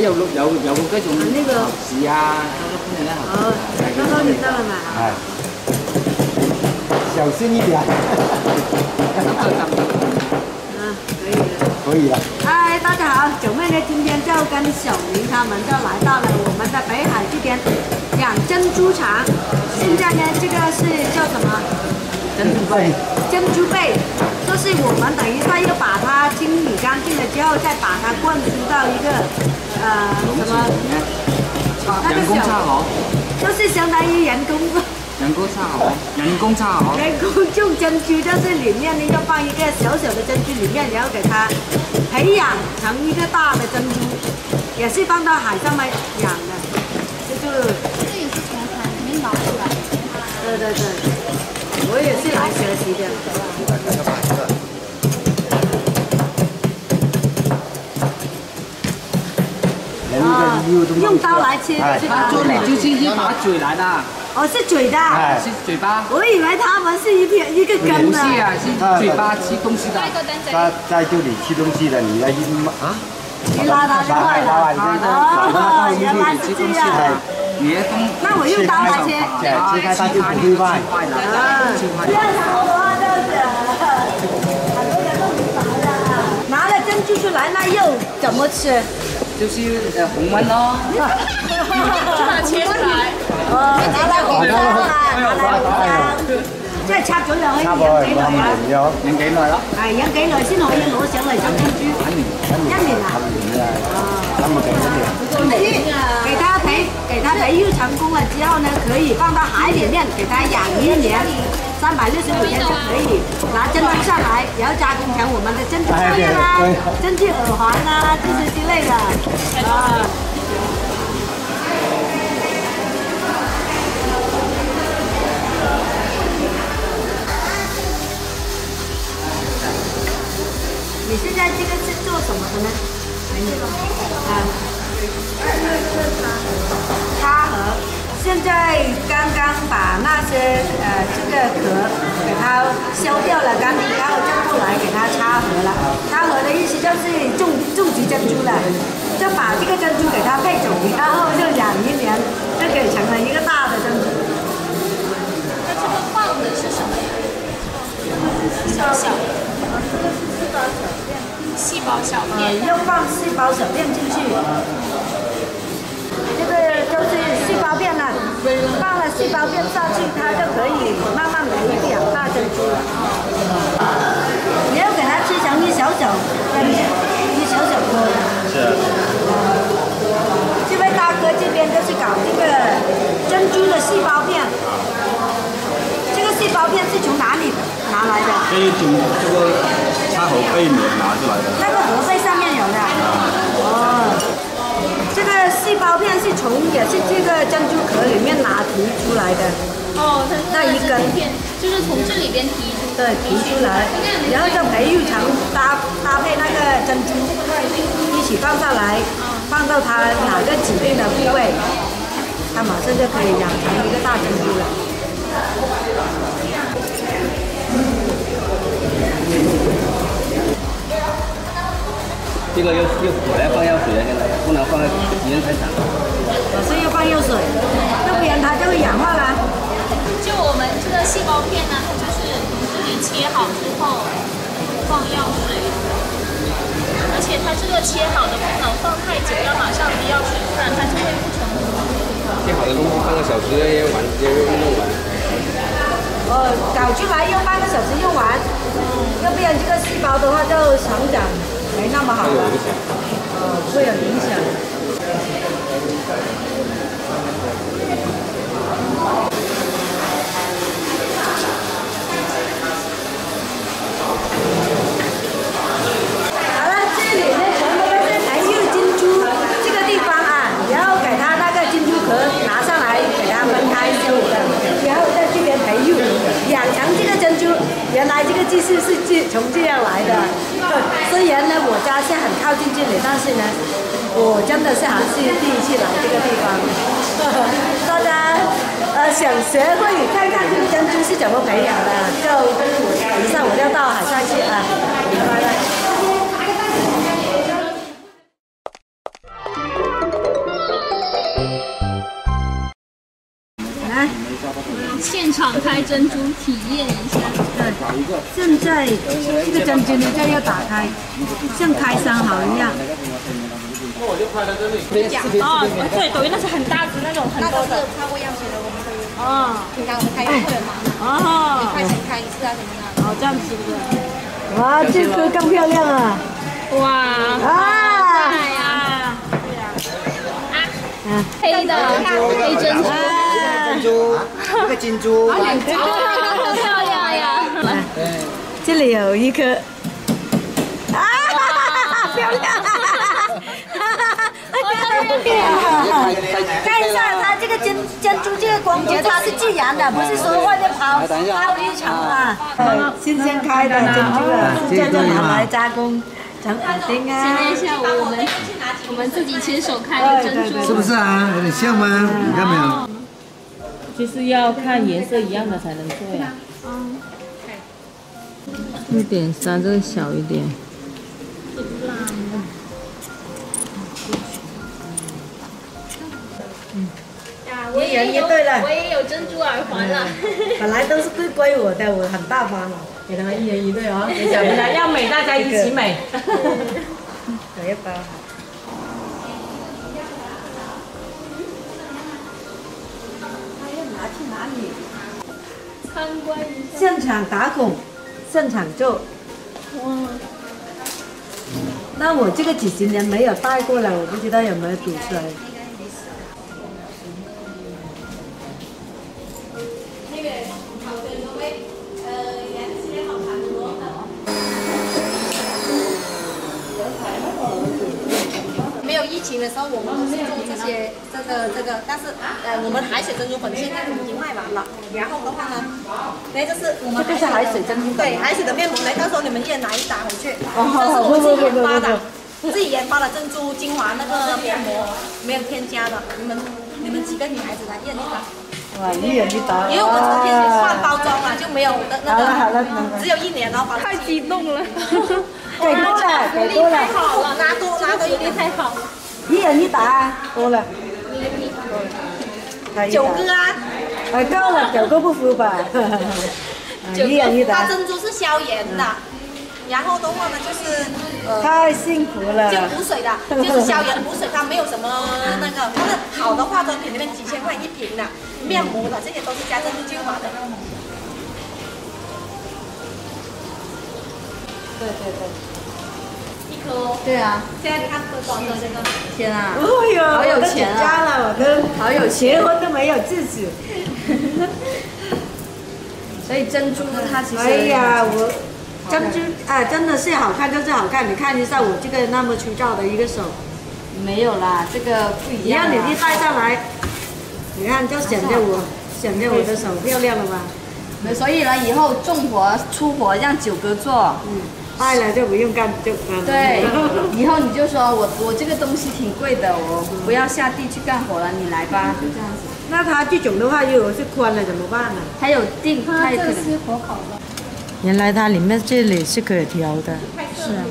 有有有嗰種牛屎啊，嗰啲咁樣哦，刚刚有到了嘛？哎，小心一点。嗯，可以了。可以了。嗨，大家好，九妹呢今天就跟小明他们就来到了我们的北海这边养珍珠场。现在呢，这个是叫什么？珍珠贝。珍珠贝，就是我们等一下要把它清理干净了之后，再把它灌输到一个呃什么？人工叉河。就是相当于人工。人工插好，人工插好。人工种珍珠，就是里面呢要放一个小小的珍珠，里面然后给它培养成一个大的珍珠，也是放到海上面养的，这就这也是从海里面捞出来的。对对对，我也是来学习的。用刀来切是吧？它这里就是一把嘴来的，哦，是嘴的。是嘴巴。我以为他们是一片一个根不。是啊，是嘴巴吃东西的。他在这里吃东西的，你要一啊？你拉他就坏了。哦，原来是这样。你的东，那我用刀来切。切开它就不会坏。啊，这样炒的话就是很多人都明白了。拿了珍珠出来，那肉怎么吃？就是呃红焖咯。就把它切出来。哦，拿來紅燒啊，拿嚟紅燒。即係插咗又可以養幾耐啊？養幾耐咯？係養幾耐先可以攞上嚟做珍珠？一年一年啊？那么给給它培給它培育成功了之後呢，可以放到海裡面給它養一年，三百六十五天就可以拿珍珠上来，然后加工成我们的珍珠项链啦、珍珠耳环啦，这些之类的啊。掉了干净，然后就过来给它插盒了。插盒的意思就是种种植珍珠了，就把这个珍珠给它配种，然后就养一年，就可以成了一个大的珍珠。那这个放的是什么呀？小小片。细胞小，片。要放细胞小片进去。这个就是细胞片了，放了细胞片下去，它就可以慢的。这位大哥这边就是搞这个珍珠的细胞片。这个细胞片是从哪里拿来的？可以从这个插口背面拿出来的。那个盒背上面有的。哦，这个细胞片是从也是这个珍珠壳里面拿提出来的。哦，它那一根片就是从这里边提出。对，提出来，然后就培育成搭搭配那个珍珠一起放下来，放到它哪个指定的部位，它马上就可以养成一个大珍珠了。这个要要火来放药水的，现在不能放在时间太长。马上要放药水，要不然它就会氧化啦。就我们这个细胞片呢，它就是从这里切好之后放药水，而且它这个切好的不能放太久，要马上滴药水，不然它就会不成熟。切好的东西半个小时要完，要弄完。哦，搞出来要半个小时用完，要不然这个细胞的话就成长没那么好了。哦，会有影响。就是这从这样来的。虽然呢我家是很靠近这里但是呢我真的是还是第一次来这个地方。大家呃想学会看看这个珍珠是怎么培养的就等一下我就到海上去啊来现场开珍珠体验一下。现在这个珍珠呢，就要打开，像开山蚝一样。哦，对，抖音那是很大只那种，很多的。超过样品的，我们可以哦平常我们开优惠嘛，哦一块钱开一次啊什么的。哦，这样子的。哇，这颗更漂亮啊！哇，啊，哎呀，黑的黑珍珠，珍珠，这个珍珠，好漂亮呀！这里有一颗，啊，漂亮！看一下它这个珍珍珠这个光洁，它是自然的，不是说外面抛抛一层啊。新鲜开的珍珠啊，现在就拿来加工成耳钉啊。今天下午我们我们自己亲手开的珍珠，是不是啊？有点像吗？你看没有？就是要看颜色一样的才能做呀。一点三，这个小一点。呀，我也有我也有珍珠耳环了。本来都是归归我的，我很大方了，给他们一人一对哦。你想不想要美，大家一起美？我一包。他要拿去哪里？参观一下。现场打孔，现场做。哇，那我这个几十年没有带过来，我不知道有没有堵出来。没有疫情的时候，我们都是些这个这个，但是呃，我们海水珍珠粉现在已经卖完了。然后的话呢，那这是我们这是海水珍珠粉对海水的面膜，来到时候你们一人拿一打回去。哦这是我们自己研发的，自己研发的珍珠精华那个面膜，没有添加的。你们你们几个女孩子来一人一打，哇，一人一打。因为我们昨天换包装了，就没有的那好了好了个，只有一年了，太激动了。给多了，给多了，好了，拿多拿多一点。太好了。一人一打，多了。九个啊。哎，够了，九个不敷吧？一人一打，它珍珠是消炎的，然后的话呢就是呃太幸福了就。补水的，就是消炎补水，它没有什么那个，它是好的化妆品里面几千块一瓶的，面膜的这些都是加珍珠精华的。对对对。对啊，现在你看多少颗这个？天啊！哎呦，好有钱啊我都好有钱结婚都没有自己。所以珍珠它其实哎呀，我珍珠啊，真的是好看就是好看。你看一下我这个那么粗糙的一个手，没有啦，这个不一样你。让你一戴上来，你看就显得我显得我的手漂亮了吧？所以呢，以后重活出活让九哥做。嗯，戴了就不用干就干。对，以后你就说我我这个东西挺贵的，我不要下地去干活了，你来吧，就这样子。那它这种的话，如果是宽了怎么办呢？还有定，它也可能。原来它里面这里是可以调的。是啊。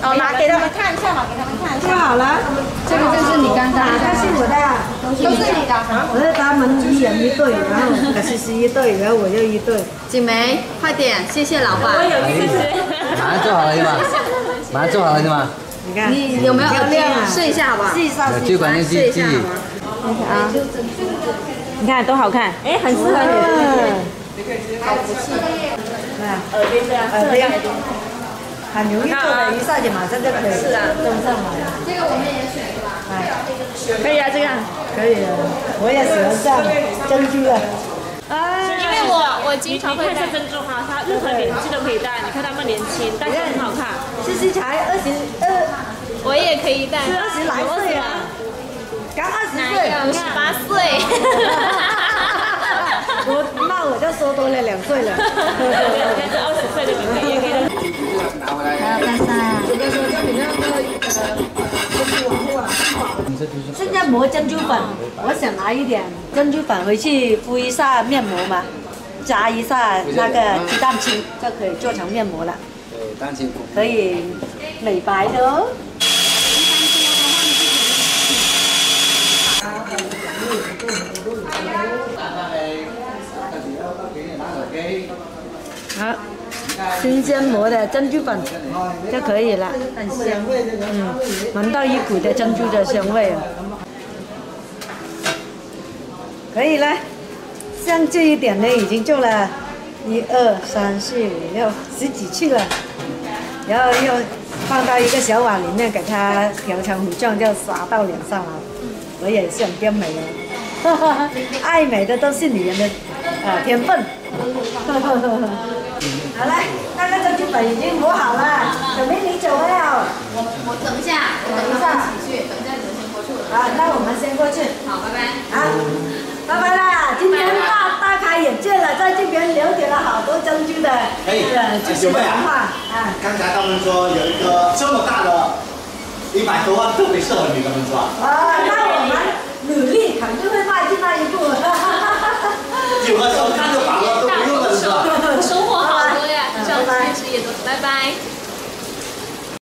哦，拿给他们看一下嘛，给他们看一下。做好了，这个就是你刚刚哪个是我的？都是你的。我是他们一人一对，然后西西一对，然后我又一对。锦梅，快点，谢谢老板。马上做好了是吧？马上做好了是吧？你看，你有没有耳亮啊？试一下好不好？试一下，试一下。就管那试一下自己？啊，你看多好看，哎，很适合你。好福气。耳钉的，耳钉。很容易做的，一下子马上就可以是啊，弄上来。这个我们也选是吧？哎可以啊，这个可以啊，我也喜欢这样珍珠了。因为我我经常会戴珍珠哈，它任何年纪都可以戴，你看他们年轻，但是很好看。思思才二十二，我也可以戴，二十来岁啊，刚二十岁。有十八岁？我那我就说多了两岁了。二十岁的妹妹也可以现在磨珍珠粉，我想拿一点珍珠粉回去敷一下面膜嘛，加一下那个鸡蛋清，就可以做成面膜了，可以美白的哦。好，新鲜磨的珍珠粉就可以了，很香，嗯，闻到一股的珍珠的香味啊。可以了，像这一点呢，已经做了一二三四五六十几次了，然后又放到一个小碗里面，给它调成糊状，就撒到脸上了。我也想变美哦，爱美的都是女人的呃天分。好了，那个珍珠粉已经磨好了，小明你走了。我我等一下，我等一下一起去，等一下你们先过去。好，那我们先过去。好，拜拜。啊，拜拜啦！今天大大开眼界了，在这边了解了好多珍珠的呃知识文化啊。刚才他们说有一个这么大的，一百多万特别适合你，他们说。啊，那我们努力肯定会迈进那一步。有的时候看就烦了谢谢叶总，拜拜。